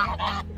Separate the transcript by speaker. Speaker 1: Yeah.